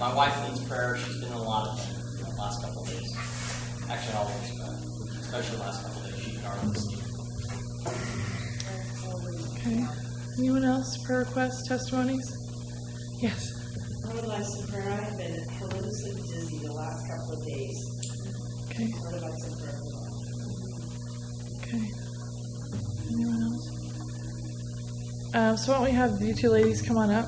my wife needs prayer. She's been in a lot of pain the last couple of days. Actually, all week, but especially the last couple of days, she can hardly speak. Okay. Anyone else? Prayer requests, testimonies? Yes. I would like some prayer. I have been horrendously dizzy the last couple of days. Okay. I would like some prayer. Okay. Anyone else? Uh, so why don't we have the two ladies come on up?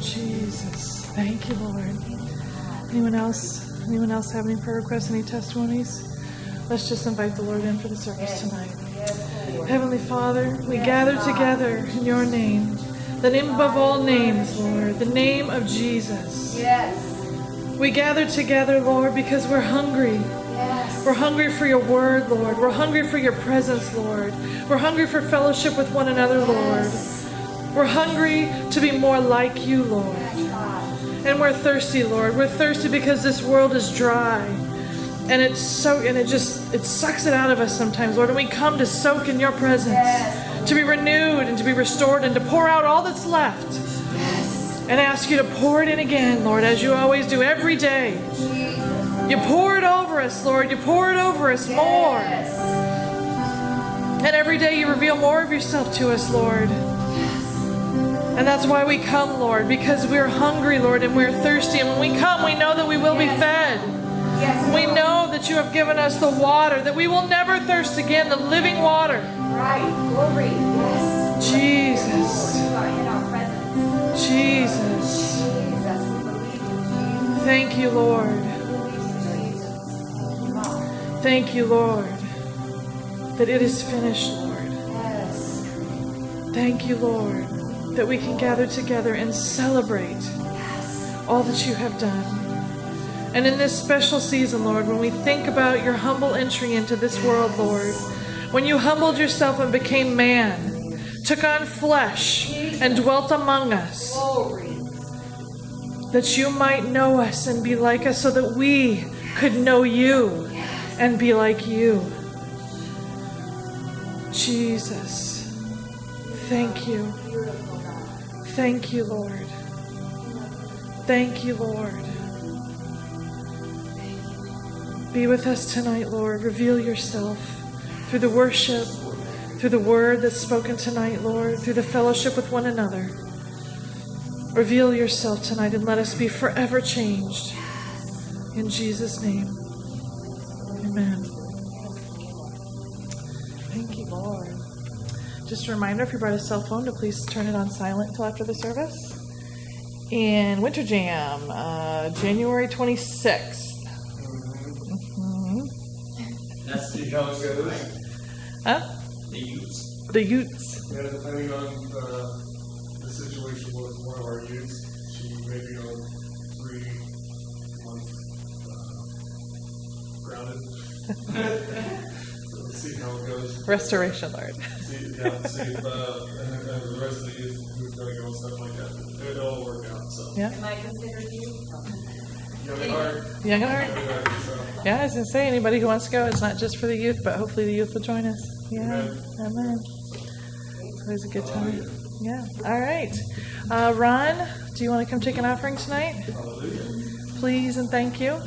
Jesus. Thank you, Lord. Anyone else? Anyone else have any prayer requests, any testimonies? Let's just invite the Lord in for the service tonight. Heavenly Father, we gather together in your name, the name above all names, Lord, the name of Jesus. Yes. We gather together, Lord, because we're hungry. Yes. We're hungry for your word, Lord. We're hungry for your presence, Lord. We're hungry for fellowship with one another, Lord. We're hungry to be more like you, Lord. And we're thirsty, Lord. We're thirsty because this world is dry. And it's so and it just it sucks it out of us sometimes, Lord. And we come to soak in your presence, Yes. to be renewed and to be restored and to pour out all that's left. And ask you to pour it in again, Lord, as you always do every day. You pour it over us, Lord. You pour it over us more. And every day you reveal more of yourself to us, Lord. And that's why we come, Lord, because we're hungry, Lord, and we're thirsty. And when we come, we know that we will be fed. Yes. We know that you have given us the water, that we will never thirst again, the living water. Right. Glory. Yes. Jesus. You are in our presence. Jesus. Jesus. We believe in Jesus. Thank you, Lord. Thank you, Lord, that it is finished, Lord. Yes. Thank you, Lord, that we can gather together and celebrate all that you have done. And in this special season, Lord, when we think about your humble entry into this world, Lord, when you humbled yourself and became man, took on flesh, and dwelt among us, that you might know us and be like us, so that we could know you and be like you. Jesus, thank you. Thank you, Lord. Thank you, Lord. Be with us tonight, Lord. Reveal yourself through the worship, through the word that's spoken tonight, Lord, through the fellowship with one another. Reveal yourself tonight and let us be forever changed. In Jesus' name. Amen. Just a reminder if you brought a cell phone to please turn it on silent until after the service. And Winter Jam, uh, January 26th. Mhm. That's the how it goes. Huh? The youths. The Utes. Yeah, depending on uh, the situation with one of our youths, she may be on three months uh, grounded. so we'll see how it goes. Restoration, Lord. See, yeah, see if, uh, and then the rest of the youth who's going to go and stuff like that. It'll all work out. So Yeah. Am I considered you? young at heart, Young at young heart. heart. So Yeah, I was going to say, anybody who wants to go, it's not just for the youth, but hopefully the youth will join us. Yeah. Amen. Amen. It's always a good time. Yeah. All right. Uh, Ron, do you want to come take an offering tonight? hallelujah. Please and thank you.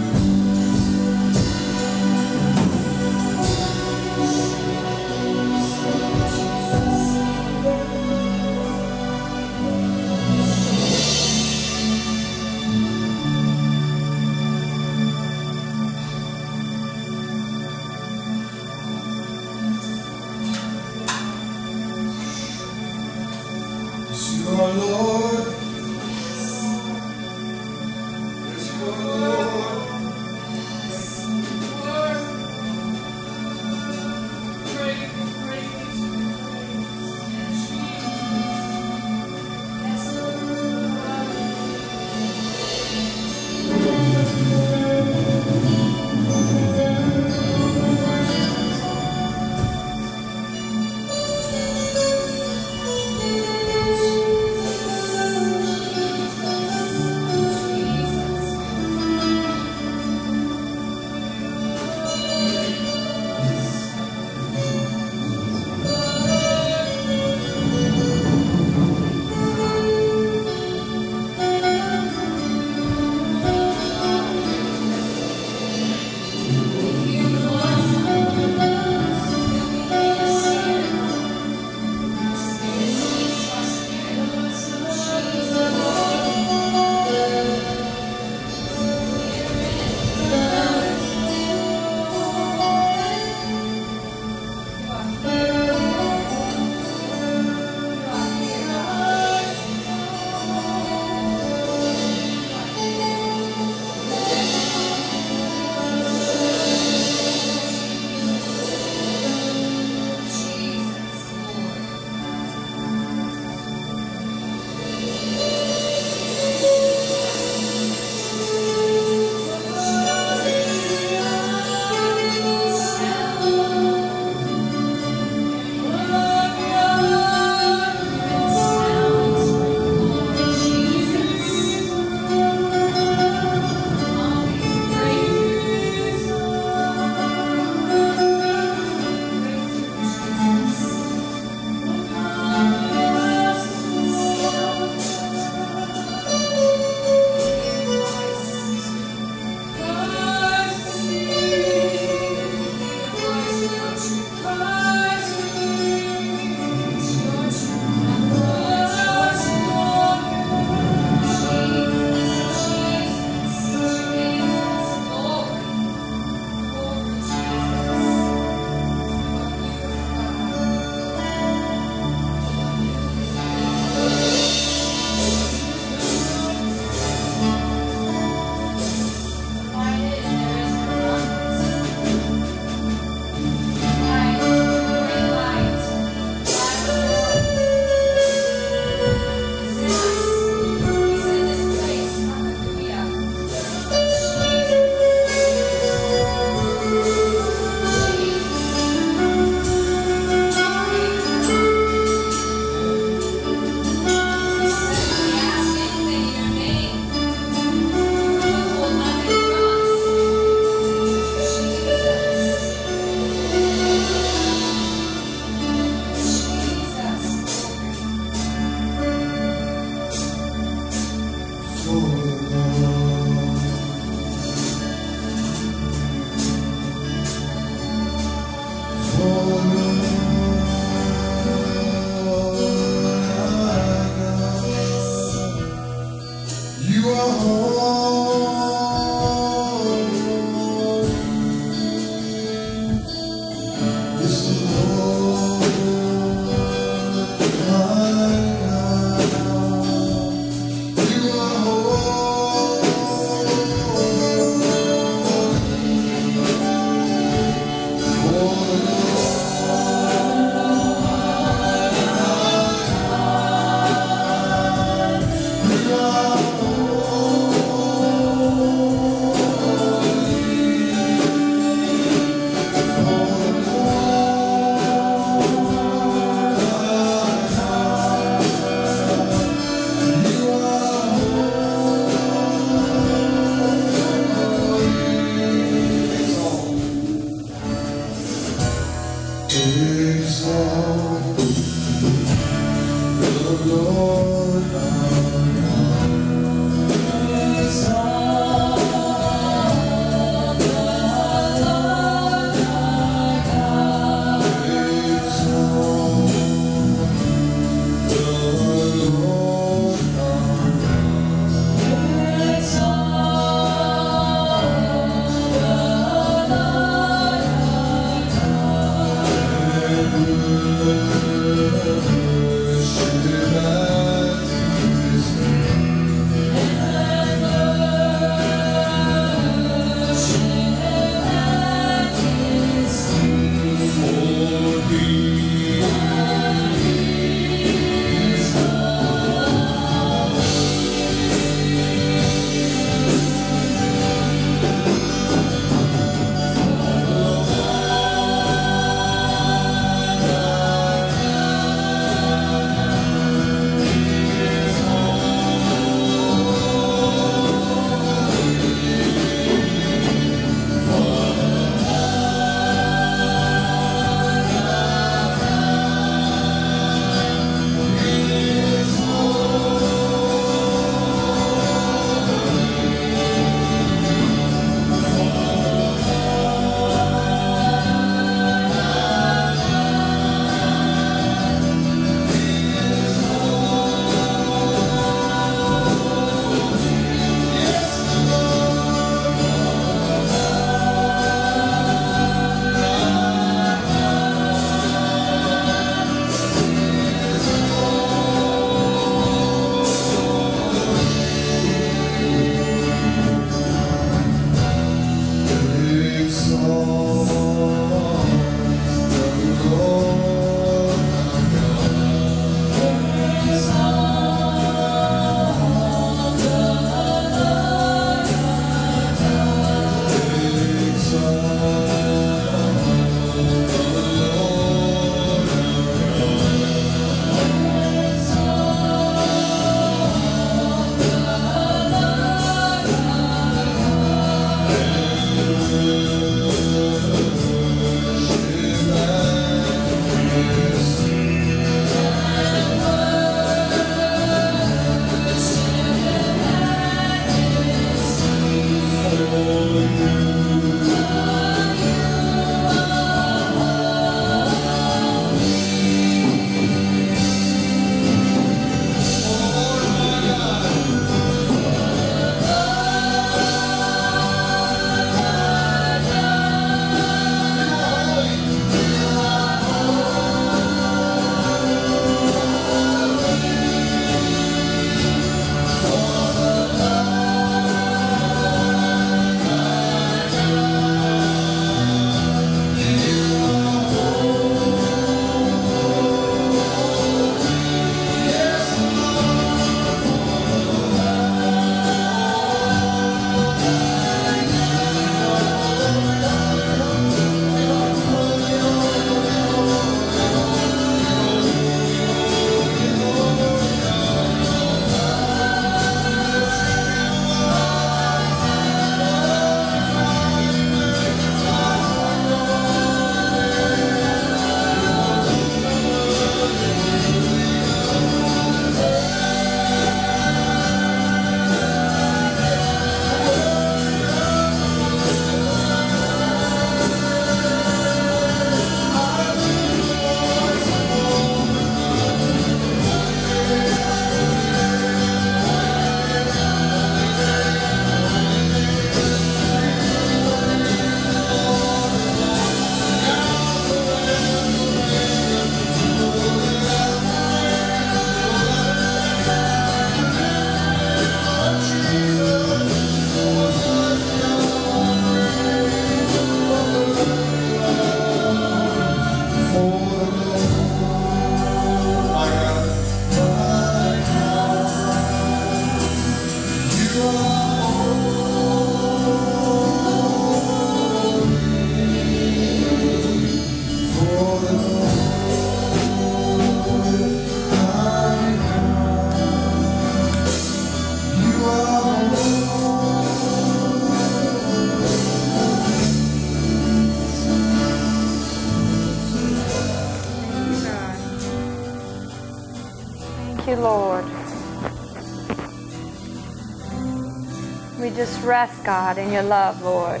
God, in your love, Lord.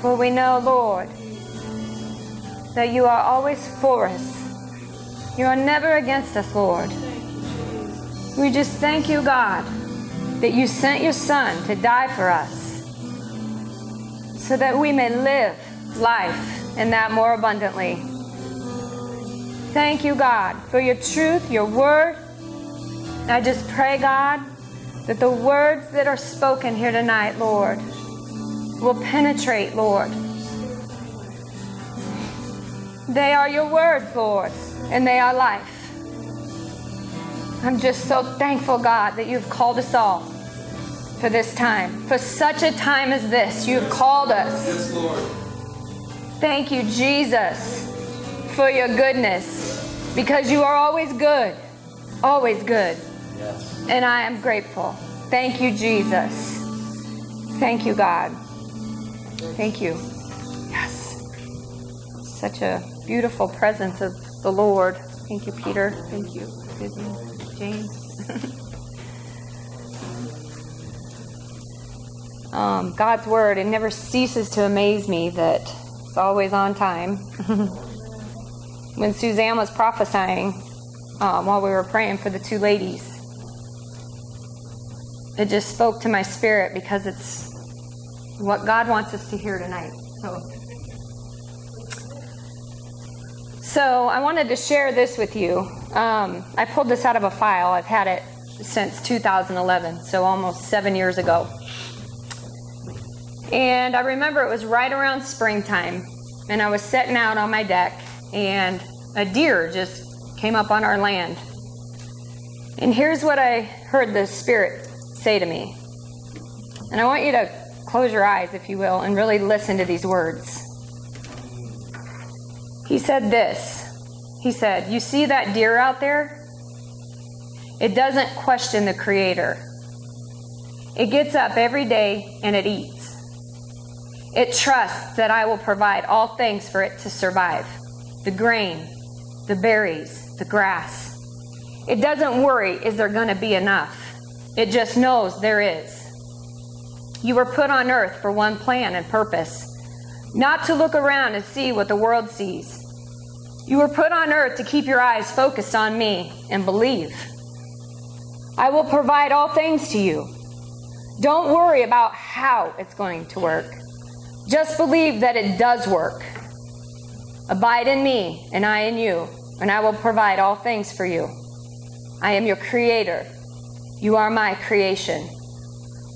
For we know, Lord, that you are always for us. You are never against us, Lord. We just thank you, God, that you sent your Son to die for us so that we may live life and that more abundantly. Thank you, God, for your truth, your word. I just pray, God, that the words that are spoken here tonight, Lord, will penetrate, Lord. They are your words, Lord, and they are life. I'm just so thankful, God, that you've called us all for this time. For such a time as this, you've called us. Yes, Lord. Thank you, Jesus, for your goodness, because you are always good, always good. And I am grateful. Thank you, Jesus. Thank you, God. Thank you. Yes. Such a beautiful presence of the Lord. Thank you, Peter. Thank you, Susan, James. um, God's word, it never ceases to amaze me that it's always on time. when Suzanne was prophesying um, while we were praying for the two ladies, it just spoke to my spirit because it's what God wants us to hear tonight. So, so I wanted to share this with you. Um, I pulled this out of a file. I've had it since 2011, so almost seven years ago. And I remember it was right around springtime, and I was sitting out on my deck, and a deer just came up on our land. And here's what I heard the Spirit say to me. And I want you to close your eyes, if you will, and really listen to these words. He said this He said, You see that deer out there? It doesn't question the Creator. It gets up every day and it eats. It trusts that I will provide all things for it to survive the grain, the berries, the grass. It doesn't worry, is there going to be enough? It just knows there is. You were put on earth for one plan and purpose, not to look around and see what the world sees. You were put on earth to keep your eyes focused on me and believe. I will provide all things to you. Don't worry about how it's going to work. Just believe that it does work. Abide in me, and I in you, and I will provide all things for you. I am your creator. You are my creation.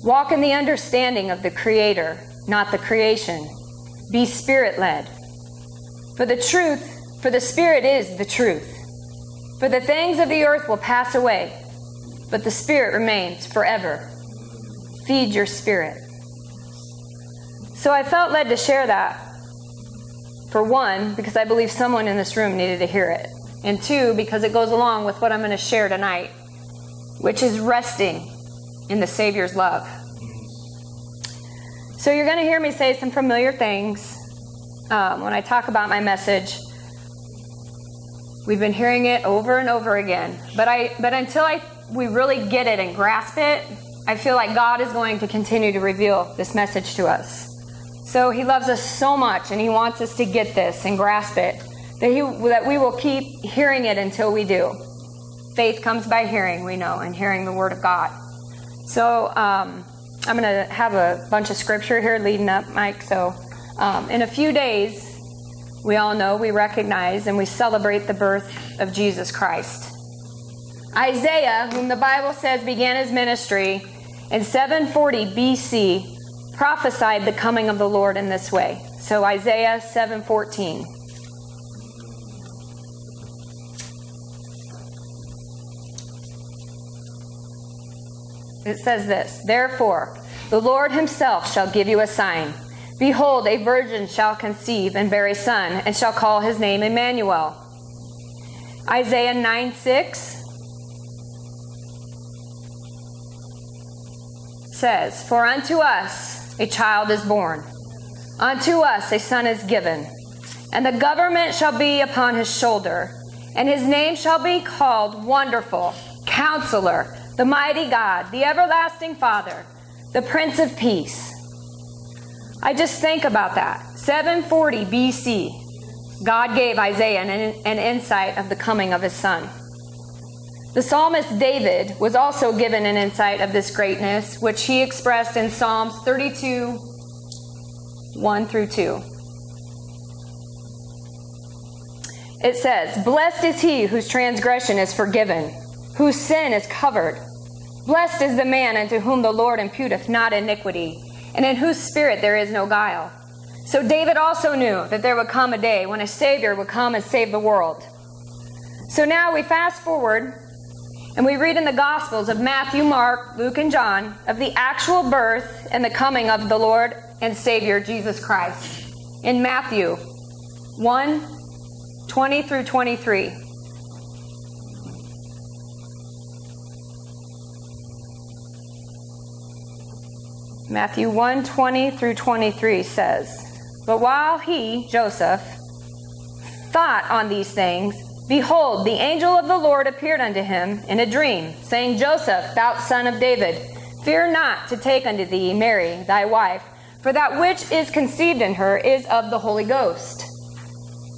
Walk in the understanding of the creator, not the creation. Be spirit led. For the truth, for the spirit is the truth. For the things of the earth will pass away, but the spirit remains forever. Feed your spirit. So I felt led to share that. For one, because I believe someone in this room needed to hear it. And two, because it goes along with what I'm going to share tonight, which is resting in the Savior's love. So you're going to hear me say some familiar things um, when I talk about my message. We've been hearing it over and over again, but I but until I we really get it and grasp it, I feel like God is going to continue to reveal this message to us. So He loves us so much, and He wants us to get this and grasp it that He that we will keep hearing it until we do. Faith comes by hearing, we know, and hearing the Word of God. So um, I'm going to have a bunch of scripture here leading up, Mike. So um, in a few days, we all know, we recognize, and we celebrate the birth of Jesus Christ. Isaiah, whom the Bible says began his ministry in 740 BC, prophesied the coming of the Lord in this way. So Isaiah 7:14. It says this, Therefore, the Lord himself shall give you a sign. Behold, a virgin shall conceive and bear a son, and shall call his name Emmanuel. Isaiah 9 6 says, For unto us a child is born, unto us a son is given, and the government shall be upon his shoulder, And his name shall be called Wonderful, Counselor, the Mighty God, the Everlasting Father, the Prince of Peace. I just think about that. 740 BC, God gave Isaiah an, an insight of the coming of his son. The psalmist David was also given an insight of this greatness, which he expressed in Psalms 32 1 through 2. It says, Blessed is he whose transgression is forgiven, whose sin is covered. Blessed is the man unto whom the Lord imputeth not iniquity, and in whose spirit there is no guile. So David also knew that there would come a day when a Savior would come and save the world. So now we fast forward and we read in the Gospels of Matthew, Mark, Luke, and John of the actual birth and the coming of the Lord and Savior Jesus Christ. In Matthew 1 20 through 23. Matthew 1 20 through 23 says, But while he, Joseph, thought on these things, behold, the angel of the Lord appeared unto him in a dream, saying, Joseph, thou son of David, fear not to take unto thee Mary, thy wife, for that which is conceived in her is of the Holy Ghost.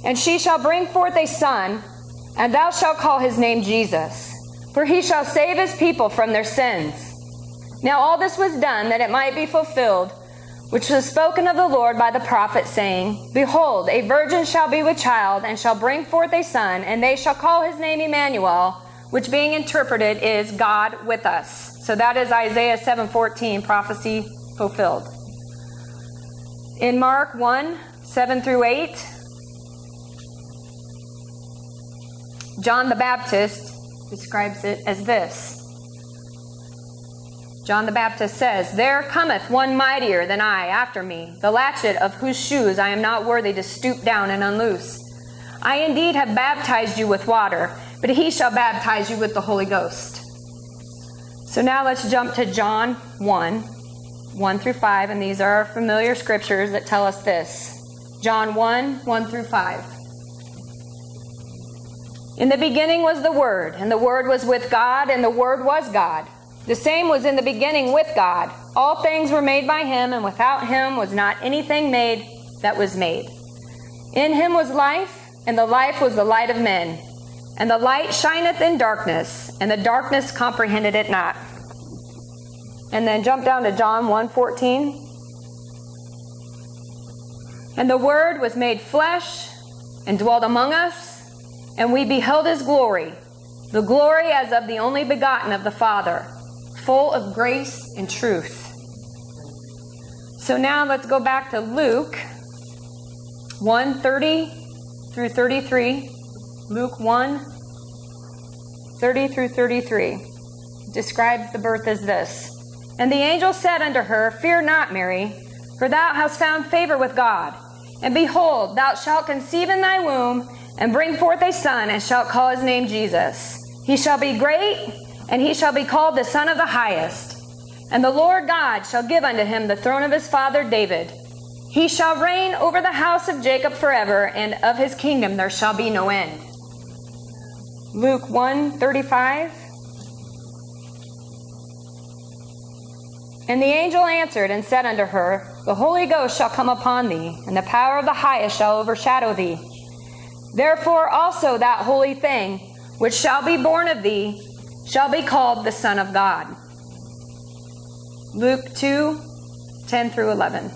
And she shall bring forth a son, and thou shalt call his name Jesus, for he shall save his people from their sins. Now all this was done that it might be fulfilled, which was spoken of the Lord by the prophet, saying, Behold, a virgin shall be with child, and shall bring forth a son, and they shall call his name Emmanuel, which being interpreted is God with us. So that is Isaiah 7:14, prophecy fulfilled. In Mark 1, 7 through 8, John the Baptist describes it as this. John the Baptist says, There cometh one mightier than I after me, the latchet of whose shoes I am not worthy to stoop down and unloose. I indeed have baptized you with water, but he shall baptize you with the Holy Ghost. So now let's jump to John 1, 1 through 5, and these are familiar scriptures that tell us this. John 1, 1 through 5. In the beginning was the Word, and the Word was with God, and the Word was God. The same was in the beginning with God. All things were made by him, and without him was not anything made that was made. In him was life, and the life was the light of men. And the light shineth in darkness, and the darkness comprehended it not. And then jump down to John 1:14. And the word was made flesh and dwelt among us, and we beheld his glory, the glory as of the only begotten of the Father full of grace and truth. So now let's go back to Luke 1 30 through 33. Luke 1 30 through 33 describes the birth as this And the angel said unto her, Fear not, Mary, for thou hast found favor with God. And behold, thou shalt conceive in thy womb, and bring forth a son, and shalt call his name Jesus. He shall be great and he shall be called the Son of the Highest. And the Lord God shall give unto him the throne of his father David. He shall reign over the house of Jacob forever, and of his kingdom there shall be no end. Luke 1 35. And the angel answered and said unto her, The Holy Ghost shall come upon thee, and the power of the highest shall overshadow thee. Therefore also that holy thing which shall be born of thee shall be called the Son of God. Luke 2 10 through 11.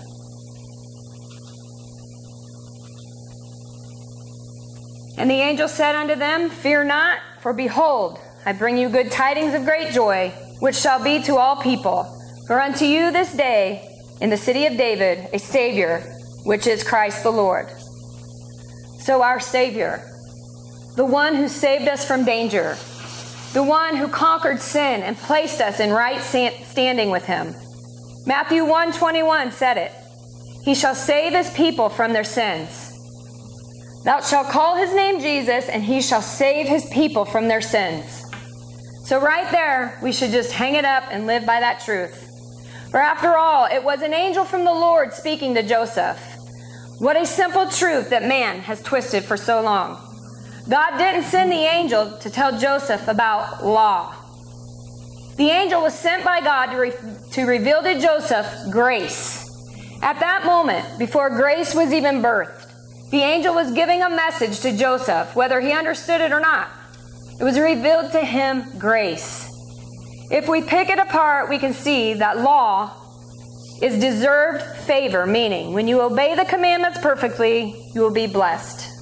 And the angel said unto them, Fear not, for behold, I bring you good tidings of great joy, which shall be to all people. For unto you this day, in the city of David, a Savior, which is Christ the Lord. So, our Savior, the one who saved us from danger, the one who conquered sin and placed us in right standing with him. Matthew 121 said it. He shall save his people from their sins. Thou shalt call his name Jesus, and he shall save his people from their sins. So, right there, we should just hang it up and live by that truth. For after all, it was an angel from the Lord speaking to Joseph. What a simple truth that man has twisted for so long. God didn't send the angel to tell Joseph about law. The angel was sent by God to, re- to reveal to Joseph grace. At that moment, before grace was even birthed, the angel was giving a message to Joseph, whether he understood it or not. It was revealed to him grace. If we pick it apart, we can see that law is deserved favor, meaning when you obey the commandments perfectly, you will be blessed.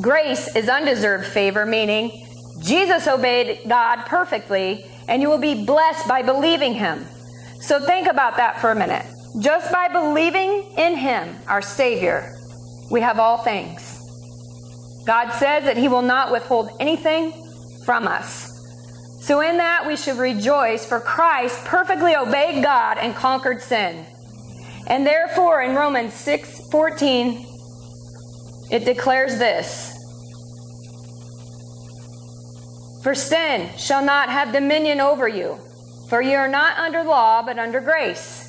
Grace is undeserved favor, meaning Jesus obeyed God perfectly, and you will be blessed by believing Him. So think about that for a minute. Just by believing in Him, our Savior, we have all things. God says that He will not withhold anything from us. So, in that, we should rejoice, for Christ perfectly obeyed God and conquered sin. And therefore, in Romans 6 14, it declares this For sin shall not have dominion over you, for you are not under law, but under grace.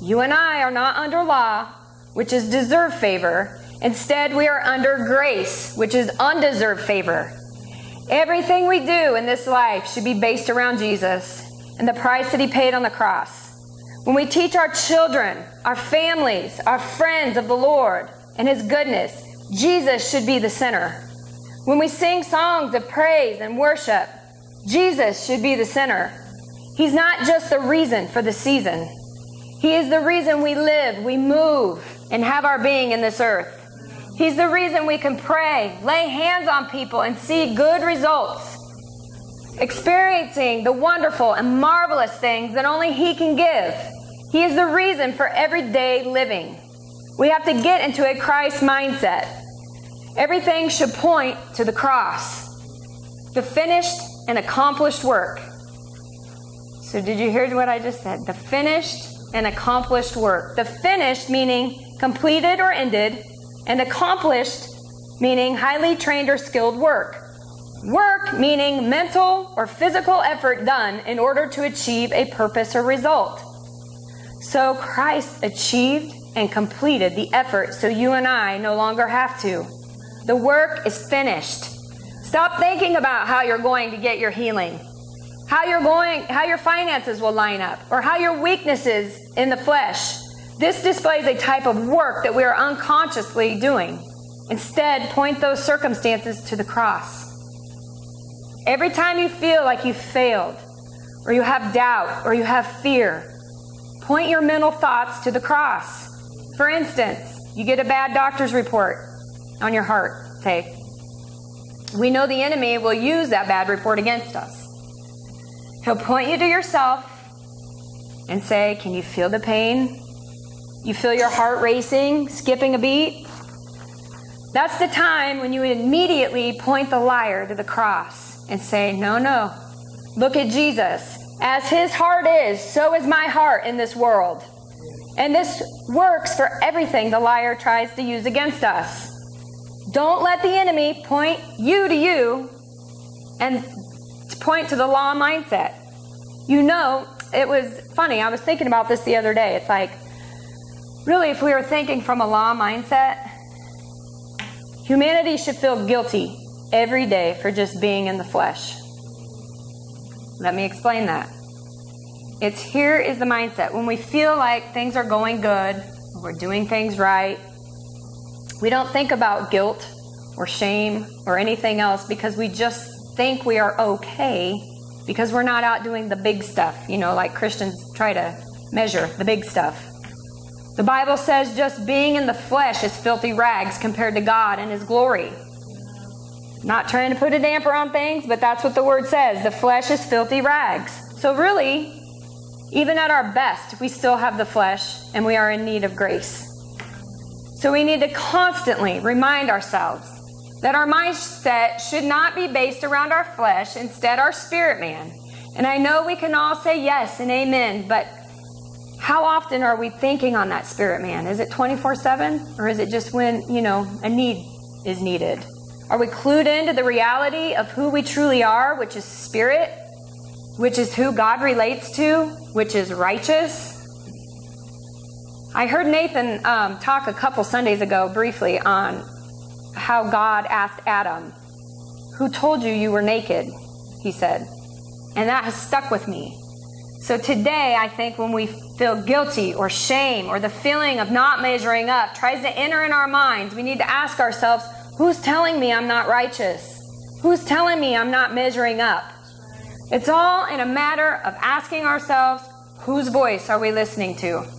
You and I are not under law, which is deserved favor. Instead, we are under grace, which is undeserved favor. Everything we do in this life should be based around Jesus and the price that he paid on the cross. When we teach our children, our families, our friends of the Lord and his goodness, Jesus should be the center. When we sing songs of praise and worship, Jesus should be the center. He's not just the reason for the season. He is the reason we live, we move, and have our being in this earth. He's the reason we can pray, lay hands on people, and see good results. Experiencing the wonderful and marvelous things that only He can give. He is the reason for everyday living. We have to get into a Christ mindset. Everything should point to the cross, the finished and accomplished work. So, did you hear what I just said? The finished and accomplished work. The finished meaning completed or ended, and accomplished meaning highly trained or skilled work. Work meaning mental or physical effort done in order to achieve a purpose or result. So Christ achieved and completed the effort so you and I no longer have to. The work is finished. Stop thinking about how you're going to get your healing, how you're going, how your finances will line up, or how your weaknesses in the flesh. This displays a type of work that we are unconsciously doing. Instead, point those circumstances to the cross. Every time you feel like you failed, or you have doubt, or you have fear, point your mental thoughts to the cross. For instance, you get a bad doctor's report on your heart, say. We know the enemy will use that bad report against us. He'll point you to yourself and say, Can you feel the pain? You feel your heart racing, skipping a beat? That's the time when you immediately point the liar to the cross and say, No, no. Look at Jesus. As his heart is, so is my heart in this world. And this works for everything the liar tries to use against us. Don't let the enemy point you to you and point to the law mindset. You know, it was funny. I was thinking about this the other day. It's like, really, if we were thinking from a law mindset, humanity should feel guilty every day for just being in the flesh. Let me explain that. It's here is the mindset. When we feel like things are going good, we're doing things right, we don't think about guilt or shame or anything else because we just think we are okay because we're not out doing the big stuff, you know, like Christians try to measure the big stuff. The Bible says just being in the flesh is filthy rags compared to God and His glory. Not trying to put a damper on things, but that's what the word says. The flesh is filthy rags. So, really, even at our best, we still have the flesh and we are in need of grace. So, we need to constantly remind ourselves that our mindset should not be based around our flesh, instead, our spirit man. And I know we can all say yes and amen, but how often are we thinking on that spirit man? Is it 24 7? Or is it just when, you know, a need is needed? Are we clued into the reality of who we truly are, which is spirit, which is who God relates to, which is righteous? I heard Nathan um, talk a couple Sundays ago briefly on how God asked Adam, Who told you you were naked? He said. And that has stuck with me. So today, I think when we feel guilty or shame or the feeling of not measuring up tries to enter in our minds, we need to ask ourselves, Who's telling me I'm not righteous? Who's telling me I'm not measuring up? It's all in a matter of asking ourselves, Whose voice are we listening to?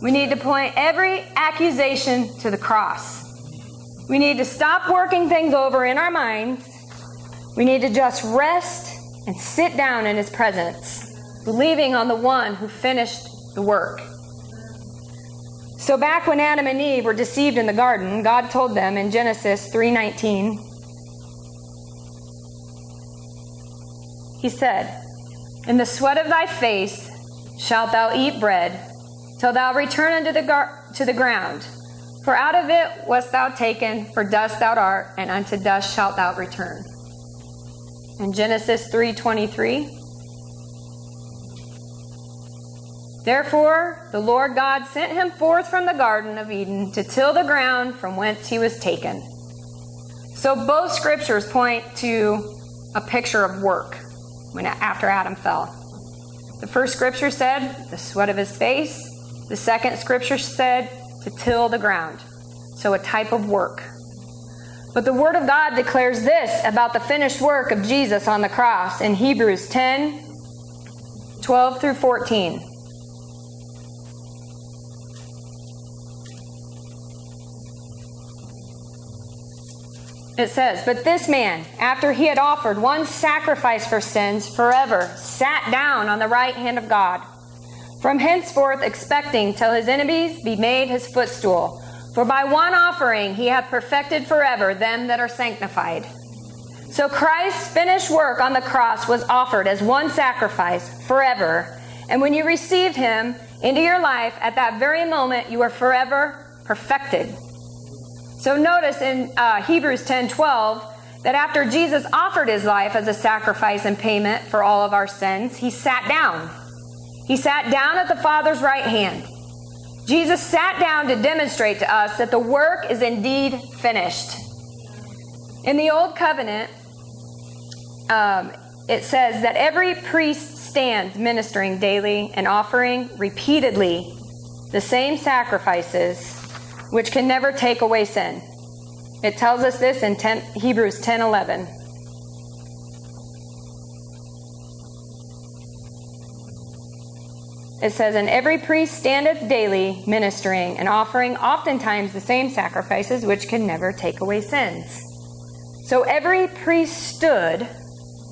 We need to point every accusation to the cross. We need to stop working things over in our minds. We need to just rest and sit down in His presence, believing on the one who finished the work. So back when Adam and Eve were deceived in the garden, God told them in Genesis 3:19, He said, "In the sweat of thy face shalt thou eat bread till thou return unto the gar- to the ground. For out of it wast thou taken, for dust thou art, and unto dust shalt thou return." In Genesis 3:23, Therefore, the Lord God sent him forth from the Garden of Eden to till the ground from whence he was taken. So both scriptures point to a picture of work when after Adam fell. The first scripture said, the sweat of his face. The second scripture said, to till the ground. So a type of work. But the Word of God declares this about the finished work of Jesus on the cross in Hebrews 10 12 through 14. It says, But this man, after he had offered one sacrifice for sins forever, sat down on the right hand of God, from henceforth expecting till his enemies be made his footstool. For by one offering he hath perfected forever them that are sanctified. So Christ's finished work on the cross was offered as one sacrifice forever. And when you received him into your life, at that very moment you are forever perfected. So notice in uh, Hebrews 10 12 that after Jesus offered his life as a sacrifice and payment for all of our sins, he sat down. He sat down at the Father's right hand. Jesus sat down to demonstrate to us that the work is indeed finished. In the Old Covenant, um, it says that every priest stands ministering daily and offering repeatedly the same sacrifices which can never take away sin. It tells us this in 10, Hebrews 10 11. It says, And every priest standeth daily ministering and offering oftentimes the same sacrifices which can never take away sins. So every priest stood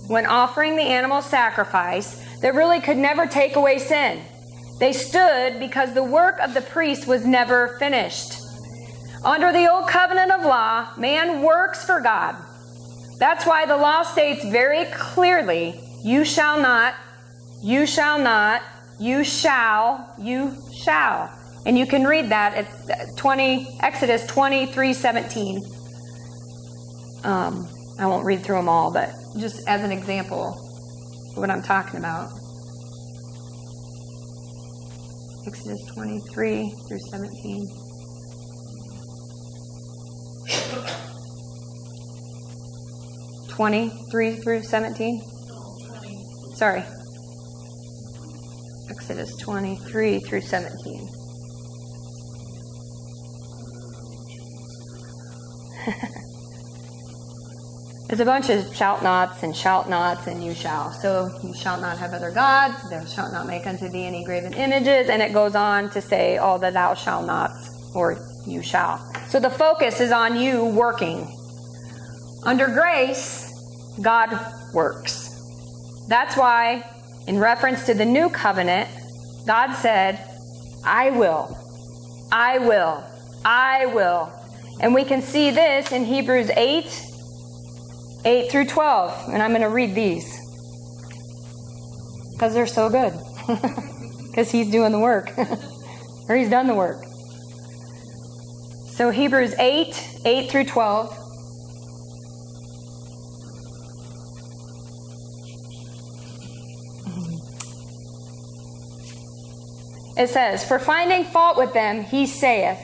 when offering the animal sacrifice that really could never take away sin. They stood because the work of the priest was never finished. Under the old covenant of law, man works for God. That's why the law states very clearly you shall not, you shall not, you shall, you shall. And you can read that. It's 20, Exodus 23 17. Um, I won't read through them all, but just as an example of what I'm talking about. Exodus 23 through 17. Twenty-three through seventeen. Sorry. Exodus twenty-three through seventeen. There's a bunch of shout nots and shalt nots and you shall. So you shall not have other gods, thou shalt not make unto thee any graven images, and it goes on to say all the thou shall nots or you shall. So the focus is on you working. Under grace, God works. That's why, in reference to the new covenant, God said, I will, I will, I will. And we can see this in Hebrews 8 8 through 12. And I'm going to read these because they're so good. Because he's doing the work, or he's done the work. So Hebrews 8 8 through 12. It says, For finding fault with them, he saith,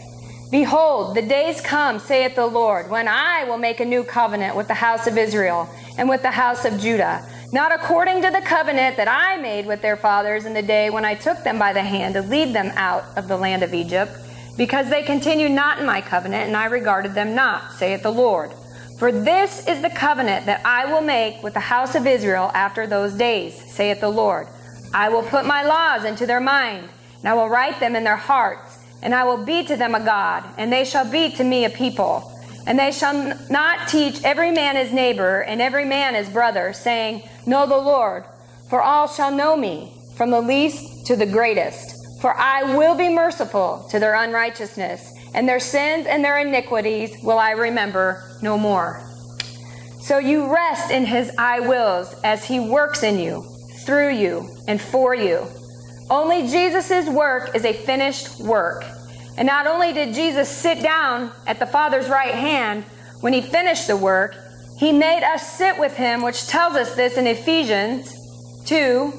Behold, the days come, saith the Lord, when I will make a new covenant with the house of Israel and with the house of Judah, not according to the covenant that I made with their fathers in the day when I took them by the hand to lead them out of the land of Egypt, because they continued not in my covenant, and I regarded them not, saith the Lord. For this is the covenant that I will make with the house of Israel after those days, saith the Lord. I will put my laws into their mind, and I will write them in their hearts, and I will be to them a God, and they shall be to me a people. And they shall not teach every man his neighbor and every man his brother, saying, Know the Lord, for all shall know me, from the least to the greatest. For I will be merciful to their unrighteousness, and their sins and their iniquities will I remember no more. So you rest in his I wills as he works in you, through you, and for you. Only Jesus' work is a finished work. And not only did Jesus sit down at the Father's right hand when he finished the work, he made us sit with him, which tells us this in Ephesians 2,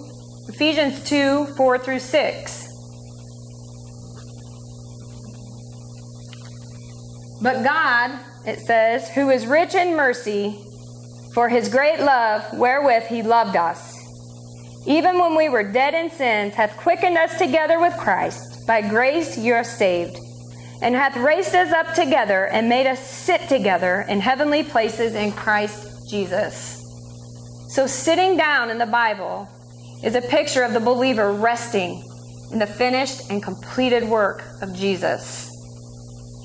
Ephesians 2, 4 through 6. But God, it says, who is rich in mercy, for his great love wherewith he loved us, even when we were dead in sins, hath quickened us together with Christ. By grace you are saved, and hath raised us up together and made us sit together in heavenly places in Christ Jesus. So, sitting down in the Bible is a picture of the believer resting in the finished and completed work of Jesus.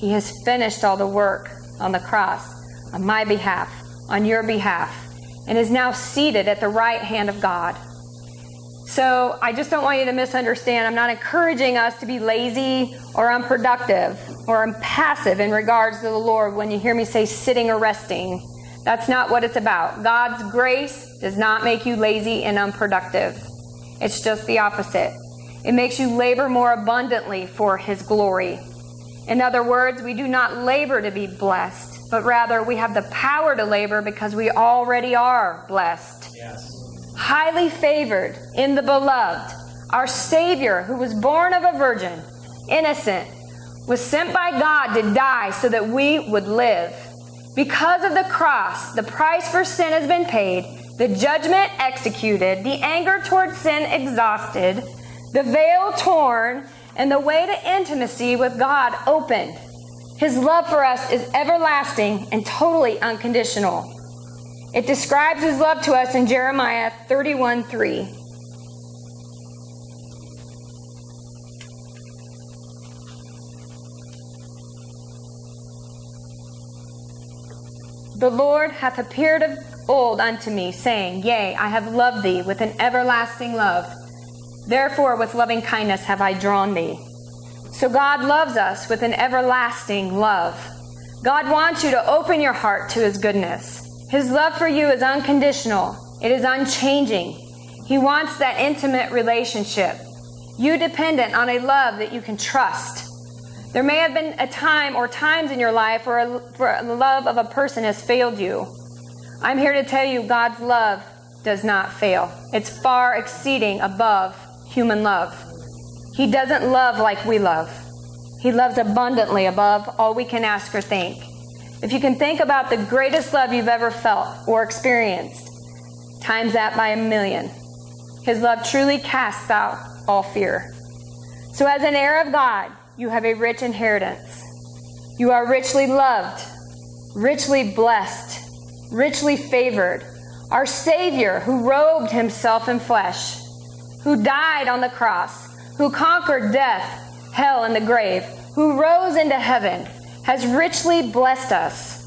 He has finished all the work on the cross on my behalf, on your behalf, and is now seated at the right hand of God. So I just don't want you to misunderstand. I'm not encouraging us to be lazy or unproductive or passive in regards to the Lord when you hear me say sitting or resting. That's not what it's about. God's grace does not make you lazy and unproductive. It's just the opposite. It makes you labor more abundantly for His glory. In other words, we do not labor to be blessed, but rather we have the power to labor because we already are blessed. Yes. Highly favored in the beloved, our Savior, who was born of a virgin, innocent, was sent by God to die so that we would live. Because of the cross, the price for sin has been paid, the judgment executed, the anger toward sin exhausted, the veil torn, and the way to intimacy with God opened. His love for us is everlasting and totally unconditional. It describes his love to us in Jeremiah 31 3. The Lord hath appeared of old unto me, saying, Yea, I have loved thee with an everlasting love. Therefore, with loving kindness have I drawn thee. So, God loves us with an everlasting love. God wants you to open your heart to his goodness. His love for you is unconditional, it is unchanging. He wants that intimate relationship. You dependent on a love that you can trust. There may have been a time or times in your life where, a, where the love of a person has failed you. I'm here to tell you God's love does not fail. It's far exceeding above human love. He doesn't love like we love. He loves abundantly above all we can ask or think. If you can think about the greatest love you've ever felt or experienced, times that by a million. His love truly casts out all fear. So, as an heir of God, you have a rich inheritance. You are richly loved, richly blessed, richly favored. Our Savior, who robed himself in flesh, who died on the cross, who conquered death, hell, and the grave, who rose into heaven, has richly blessed us.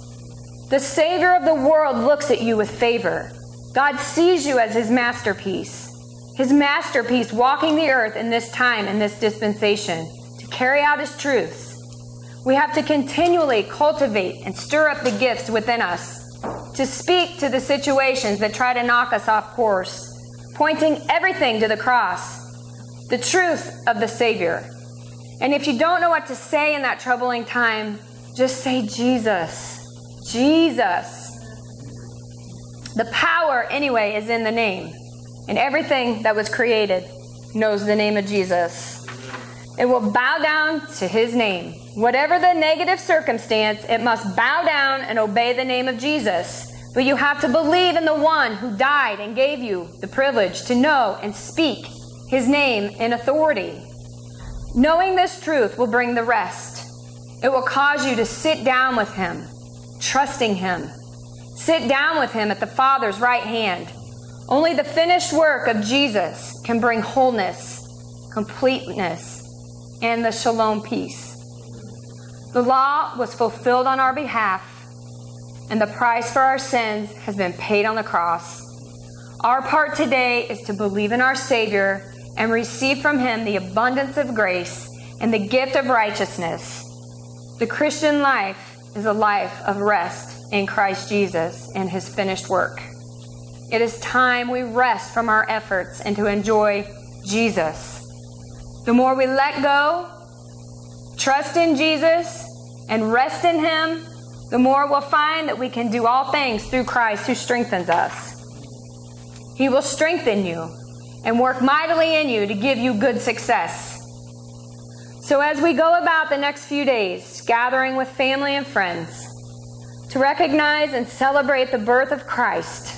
The Savior of the world looks at you with favor. God sees you as his masterpiece, his masterpiece walking the earth in this time, in this dispensation, to carry out his truths. We have to continually cultivate and stir up the gifts within us to speak to the situations that try to knock us off course, pointing everything to the cross, the truth of the Savior. And if you don't know what to say in that troubling time, just say Jesus. Jesus. The power, anyway, is in the name. And everything that was created knows the name of Jesus. It will bow down to his name. Whatever the negative circumstance, it must bow down and obey the name of Jesus. But you have to believe in the one who died and gave you the privilege to know and speak his name in authority. Knowing this truth will bring the rest. It will cause you to sit down with him, trusting him. Sit down with him at the Father's right hand. Only the finished work of Jesus can bring wholeness, completeness, and the shalom peace. The law was fulfilled on our behalf, and the price for our sins has been paid on the cross. Our part today is to believe in our Savior and receive from Him the abundance of grace and the gift of righteousness. The Christian life is a life of rest in Christ Jesus and His finished work. It is time we rest from our efforts and to enjoy Jesus. The more we let go, trust in Jesus, and rest in Him, the more we'll find that we can do all things through Christ who strengthens us. He will strengthen you and work mightily in you to give you good success. So, as we go about the next few days, gathering with family and friends to recognize and celebrate the birth of Christ,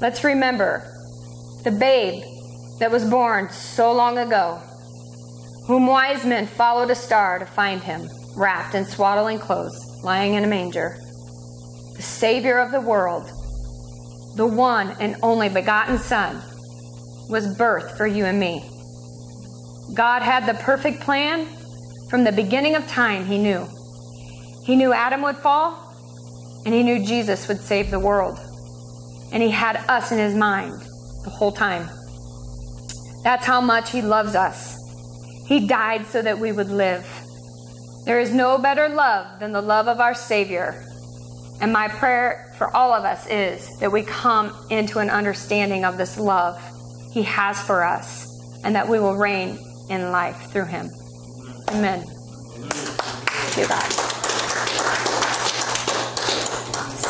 let's remember the babe that was born so long ago, whom wise men followed a star to find him, wrapped in swaddling clothes, lying in a manger. The Savior of the world, the one and only begotten Son, was birthed for you and me. God had the perfect plan from the beginning of time, He knew. He knew Adam would fall, and He knew Jesus would save the world. And He had us in His mind the whole time. That's how much He loves us. He died so that we would live. There is no better love than the love of our Savior. And my prayer for all of us is that we come into an understanding of this love He has for us and that we will reign in life through Him. Amen. Thank you, God.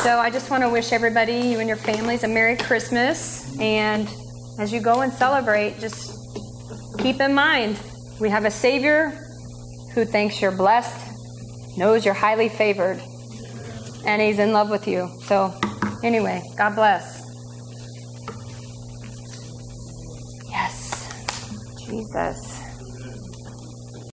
So I just want to wish everybody, you and your families, a Merry Christmas. And as you go and celebrate, just keep in mind we have a Savior who thinks you're blessed, knows you're highly favored, and He's in love with you. So, anyway, God bless. Yes, Jesus.